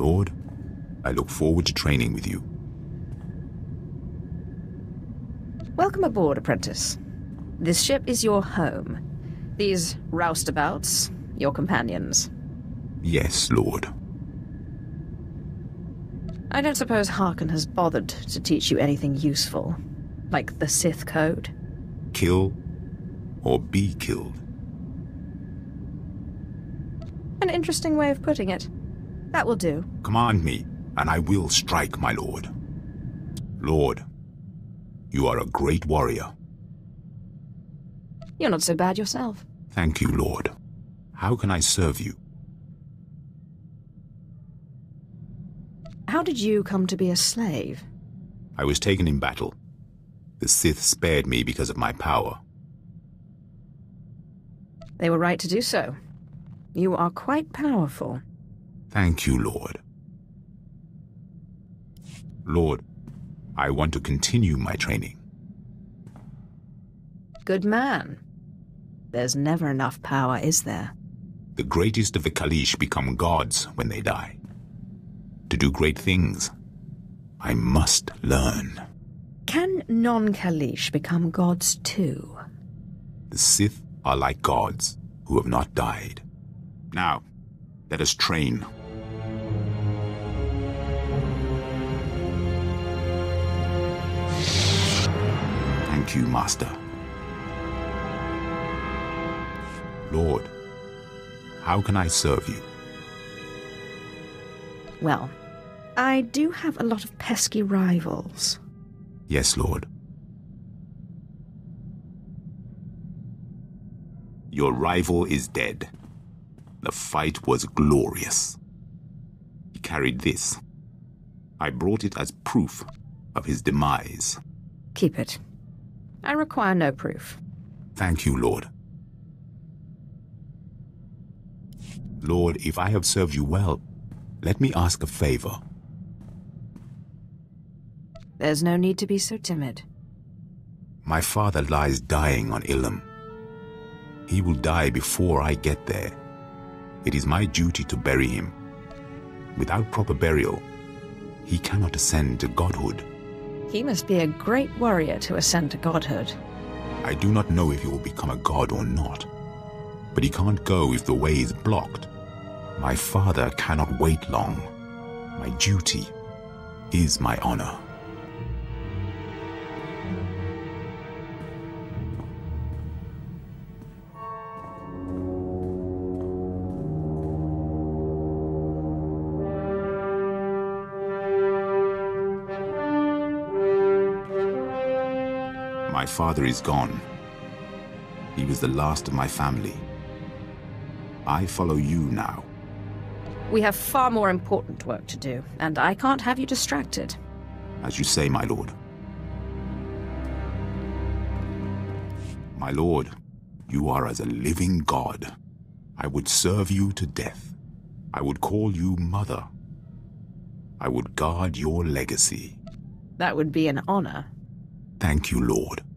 Lord, I look forward to training with you. Welcome aboard, apprentice. This ship is your home. These roustabouts, your companions. Yes, Lord. I don't suppose Harkun has bothered to teach you anything useful, like the Sith Code. Kill or be killed. An interesting way of putting it. That will do. Command me, and I will strike, my lord. Lord, you are a great warrior. You're not so bad yourself. Thank you, Lord. How can I serve you? How did you come to be a slave? I was taken in battle. The Sith spared me because of my power. They were right to do so. You are quite powerful. Thank you, Lord. Lord, I want to continue my training. Good man. There's never enough power, is there? The greatest of the Kaleesh become gods when they die. To do great things, I must learn. Can non-Kaleesh become gods too? The Sith are like gods who have not died. Now, let us train. Thank you, Master. Lord, how can I serve you? Well, I do have a lot of pesky rivals. Yes, Lord. Your rival is dead. The fight was glorious. He carried this. I brought it as proof of his demise. Keep it. I require no proof. Thank you, Lord. Lord, if I have served you well, let me ask a favor. There's no need to be so timid. My father lies dying on Ilum. He will die before I get there. It is my duty to bury him. Without proper burial, he cannot ascend to godhood. He must be a great warrior to ascend to godhood. I do not know if he will become a god or not. But he can't go if the way is blocked. My father cannot wait long. My duty is my honor. My father is gone. He was the last of my family. I follow you now. We have far more important work to do, and I can't have you distracted. As you say, my lord. My lord, you are as a living god. I would serve you to death. I would call you mother. I would guard your legacy. That would be an honor. Thank you, Lord.